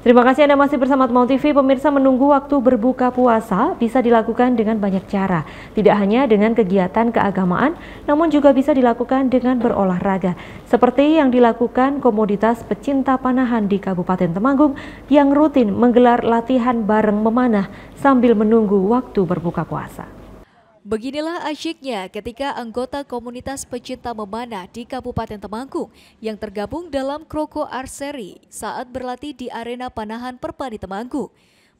Terima kasih Anda masih bersama Temau TV. Pemirsa menunggu waktu berbuka puasa bisa dilakukan dengan banyak cara. Tidak hanya dengan kegiatan keagamaan, namun juga bisa dilakukan dengan berolahraga. Seperti yang dilakukan komoditas pecinta panahan di Kabupaten Temanggung yang rutin menggelar latihan bareng memanah sambil menunggu waktu berbuka puasa. Beginilah asyiknya ketika anggota komunitas pecinta memanah di Kabupaten Temanggung yang tergabung dalam Kroko Archery saat berlatih di arena panahan Perpani Temanggung.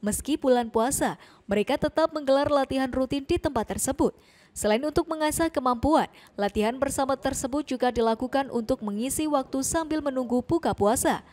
Meski bulan puasa, mereka tetap menggelar latihan rutin di tempat tersebut. Selain untuk mengasah kemampuan, latihan bersama tersebut juga dilakukan untuk mengisi waktu sambil menunggu buka puasa.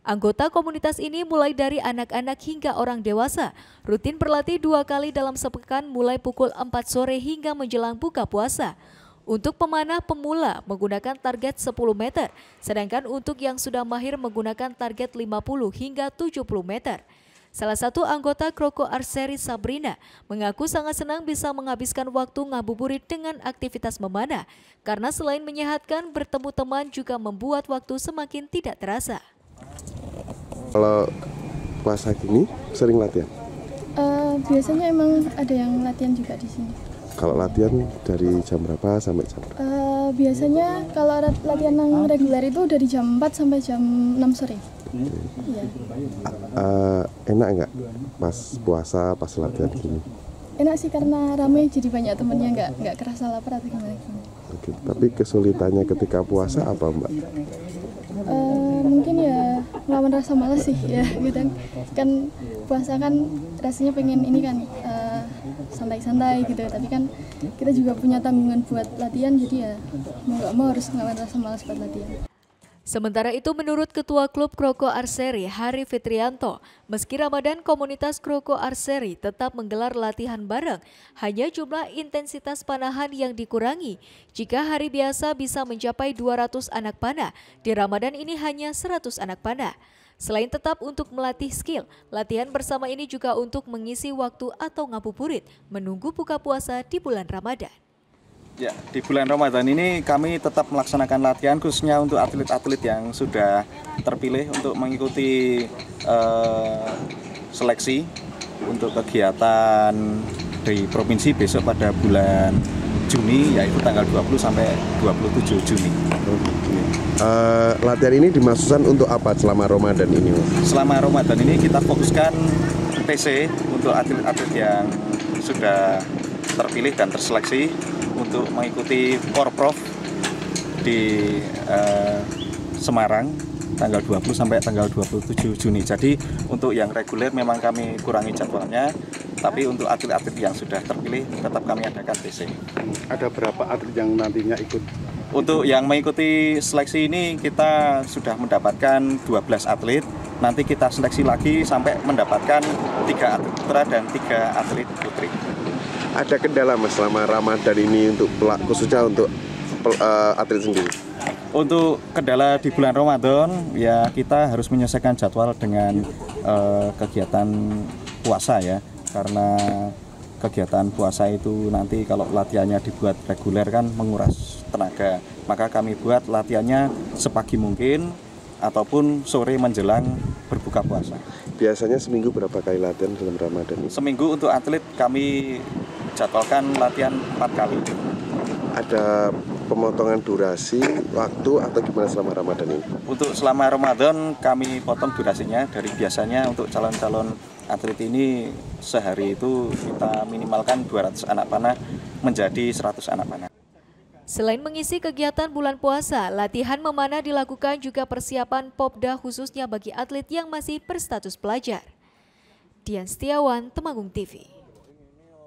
Anggota komunitas ini mulai dari anak-anak hingga orang dewasa, rutin berlatih dua kali dalam sepekan mulai pukul 4 sore hingga menjelang buka puasa. Untuk pemanah pemula menggunakan target 10 meter, sedangkan untuk yang sudah mahir menggunakan target 50 hingga 70 meter. Salah satu anggota Kroko Arseri Sabrina mengaku sangat senang bisa menghabiskan waktu ngabuburit dengan aktivitas memanah karena selain menyehatkan bertemu teman juga membuat waktu semakin tidak terasa. Kalau puasa gini sering latihan? Uh, biasanya emang ada yang latihan juga di sini. Kalau latihan dari jam berapa sampai jam berapa? Uh, biasanya kalau latihan yang reguler itu dari jam 4 sampai jam 6 sore. Okay. Iya. Uh, enak nggak pas puasa pas latihan gini? Enak sih karena rame jadi banyak temennya nggak nggak kerasa lapar atau gimana gimana. Oke, tapi kesulitannya ketika puasa apa mbak? Uh, ngelawan rasa malas sih ya gitu kan kan puasa kan rasanya pengen ini kan santai santai-santai gitu tapi kan kita juga punya tanggungan buat latihan jadi ya mau nggak mau harus ngelawan rasa malas buat latihan Sementara itu menurut Ketua Klub Kroko Arseri Hari Fitrianto, meski Ramadan komunitas Kroko Arseri tetap menggelar latihan bareng, hanya jumlah intensitas panahan yang dikurangi. Jika hari biasa bisa mencapai 200 anak panah, di Ramadan ini hanya 100 anak panah. Selain tetap untuk melatih skill, latihan bersama ini juga untuk mengisi waktu atau ngabuburit menunggu buka puasa di bulan Ramadan. Ya, di bulan Ramadan ini kami tetap melaksanakan latihan khususnya untuk atlet-atlet yang sudah terpilih untuk mengikuti uh, seleksi untuk kegiatan di provinsi besok pada bulan Juni yaitu tanggal 20 sampai 27 Juni. Uh, latihan ini dimaksudkan untuk apa selama Ramadan ini? Selama Ramadan ini kita fokuskan TC untuk atlet-atlet yang sudah terpilih dan terseleksi untuk mengikuti Porprov di uh, Semarang tanggal 20 sampai tanggal 27 Juni. Jadi untuk yang reguler memang kami kurangi jadwalnya, tapi untuk atlet-atlet yang sudah terpilih tetap kami adakan TC. Ada berapa atlet yang nantinya ikut? Untuk yang mengikuti seleksi ini kita sudah mendapatkan 12 atlet. Nanti kita seleksi lagi sampai mendapatkan tiga atlet putra dan tiga atlet putri ada kendala mas selama Ramadan ini untuk khususnya untuk uh, atlet sendiri? Untuk kendala di bulan Ramadan ya kita harus menyelesaikan jadwal dengan uh, kegiatan puasa ya karena kegiatan puasa itu nanti kalau latihannya dibuat reguler kan menguras tenaga maka kami buat latihannya sepagi mungkin ataupun sore menjelang berbuka puasa. Biasanya seminggu berapa kali latihan dalam Ramadan ini? Seminggu untuk atlet kami jadwalkan latihan empat kali. Ada pemotongan durasi, waktu atau gimana selama Ramadan ini? Untuk selama Ramadan kami potong durasinya dari biasanya untuk calon-calon atlet ini sehari itu kita minimalkan 200 anak panah menjadi 100 anak panah. Selain mengisi kegiatan bulan puasa, latihan memanah dilakukan juga persiapan popda khususnya bagi atlet yang masih berstatus pelajar. Dian Setiawan, Temanggung TV.